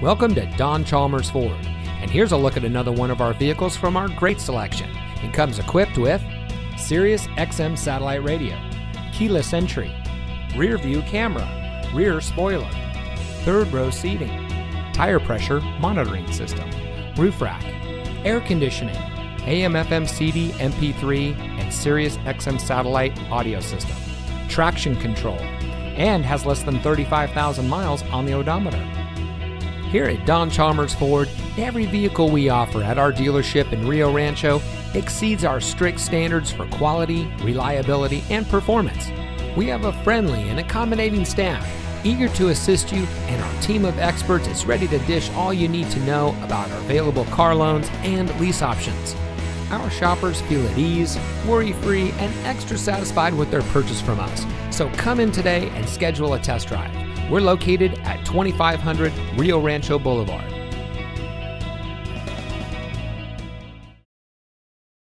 Welcome to Don Chalmers Ford. And here's a look at another one of our vehicles from our great selection. It comes equipped with Sirius XM satellite radio, keyless entry, rear view camera, rear spoiler, third row seating, tire pressure monitoring system, roof rack, air conditioning, AM FM CD MP3 and Sirius XM satellite audio system, traction control, and has less than 35,000 miles on the odometer. Here at Don Chalmers Ford, every vehicle we offer at our dealership in Rio Rancho exceeds our strict standards for quality, reliability, and performance. We have a friendly and accommodating staff eager to assist you, and our team of experts is ready to dish all you need to know about our available car loans and lease options. Our shoppers feel at ease, worry free, and extra satisfied with their purchase from us. So come in today and schedule a test drive. We're located at 2500 Rio Rancho Boulevard.